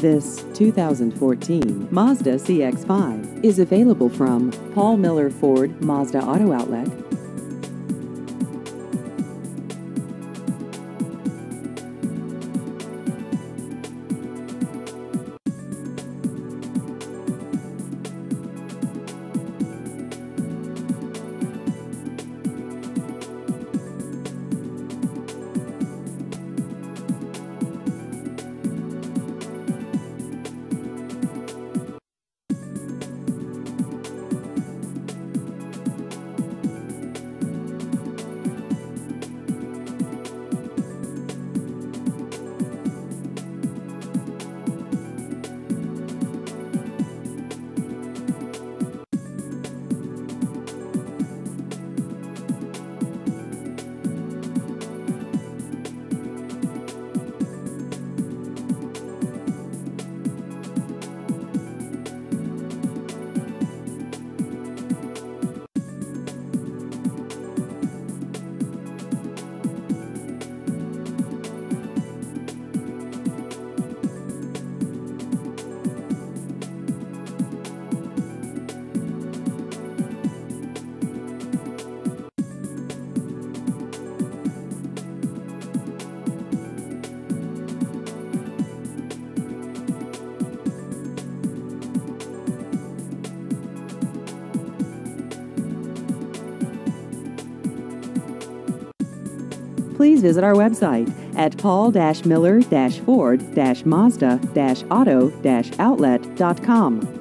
This 2014 Mazda CX-5 is available from Paul Miller Ford Mazda Auto Outlet. Please visit our website at paul-miller-ford-mazda-auto-outlet.com.